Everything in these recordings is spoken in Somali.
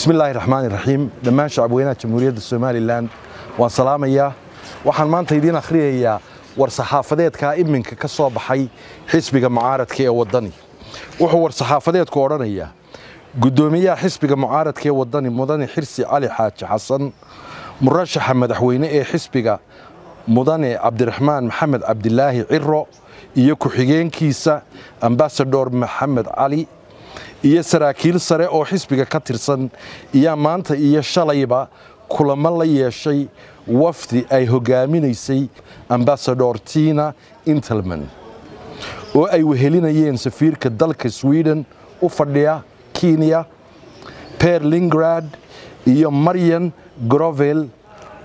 bismillaahi raxmaani raxiim dhammaan shacabweynaha jamhuuriyadda somalilan waan salaamayaa. Waxaan maanta idiin akhriyayaa war-saxaafadeedkaa iminka ka soo baxay xisbiga mucaaradka ee waddani. Wuxuu war-saxaafadeedku odhanayaa guddoomiyaha xisbiga mucaaradka ee waddani mudane xirsi cali xaaji xasan murashaxa madaxweyne ee xisbiga mudane cabdiraxmaan maxamed cabdilaahi ciro iyo ku-xigeenkiisa ambasador maxamed cali iyo saraakiil sare oo xisbiga ka tirsan iyaa maanta iyo shalayba kulamo la yeeshay wafdi ay hogaaminaysay ambasador tina intelman oo ay wehelinayeen safiirka dalka sweden u fadhiya kenya per lingrad iyo maryan grovel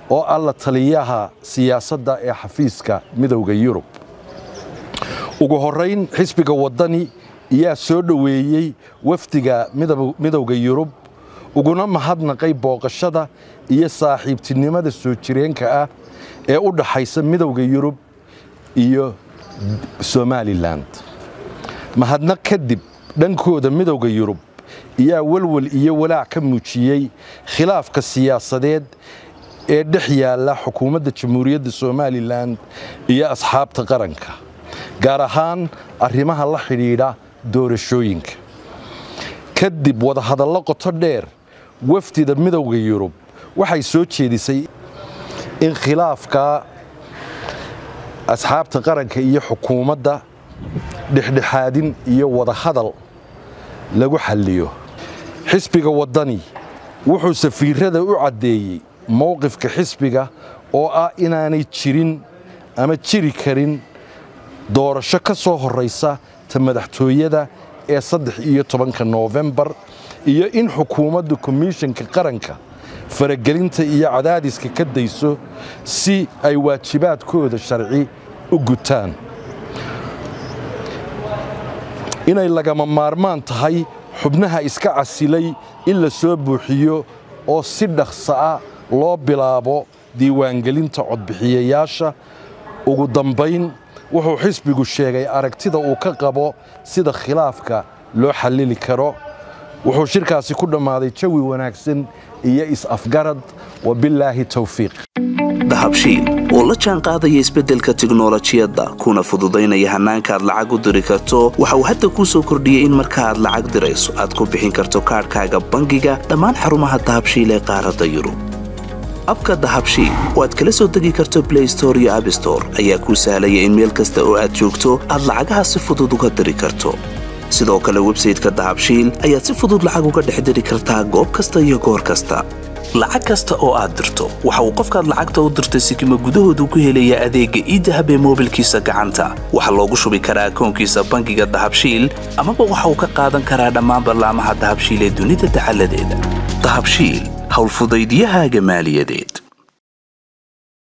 oo ah la taliyaha siyaasadda ee xafiiska midowda yurub. Ugu horayn xisbiga waddani ayaa soo dhoweeyey wafdiga midowda yurub uguna mahadnaqay booqashada iyo saaxiibtinimada soo jireenka ah ee u dhaxaysa midowda yurub iyo somalilan mahadnaq kadib dhankooda midowda yurub ayaa walwal iyo walaac ka muujiyey khilaafka siyaasadeed ee dhex yaalla xukuumadda jamhuuriyadda somalilan iyo asxaabta qaranka gaar ahaan arrimaha la xidhiidha doorashooyinka. Kadib wadahadallo qoto dheer wafdida midowda yurub waxay soo jeedisay in khilaafka asxaabta qaranka iyo xukuumadda dhexdhexaadin iyo wadahadal lagu xalliyo. Xisbiga waddani wuxuu safiirada u caddeeyey mowqifka xisbiga oo ah inaanay jirin ama jiri karin doorasho ka soo horraysa ta madaxtooyada ee saddex iyo tobanka noofembar iyo in xukuumadda komishanka qaranka faragelinta iyo cadaadiska ka dayso si ay waajibaadkooda sharci u gutaan. Inay lagama maarmaan tahay xubnaha iska casilay in la soo buuxiyo oo si dhaqsa'a loo bilaabo diiwaangelinta codbixiyayaasha ugu dambayn wuxuu xisbigu sheegay aragtida uu ka qabo sida khilaafka loo xallili karo. Wuxuu shirkaasi ku dhammaaday jawi wanaagsan iyo is-afgarad wabilaahi towfiiq dahabshiil oo la jaan qaadaya isbeddelka tiknolojiyadda kuna fududaynaya hannaanka aad lacag u diri karto waxa uu hadda kuu soo kordhiyey in marka aad lacag dirayso aad ku bixin karto kaadhkaaga bangiga dhammaan xarumaha dahabshiil ee qaaradda yurub abka dahabshiil oo aad kala soo degi karto blay store iyo abstore ayaa kuu sahlaya in meel kasta oo aad joogto aad lacagaha si fudud uga diri karto. Sidoo kale websayteka dahabshiil ayaad si fudud lacag uga dhex diri kartaa goob kasta iyo goor kasta. Lacag kasta oo aad dirto waxa uu qofkaad lacagta u dirtay sikima gudahoodu ku helayaa adeegga iidahab ee moobilkiisa gacanta. Waxaa loogu shubi karaa akoonkiisa bangiga dahabshiil amaba waxa uu ka qaadan karaa dhammaan ballaamaha dahabshiil ee dunida dacaladeeda dahabshiil هول فضيديها جمال يديد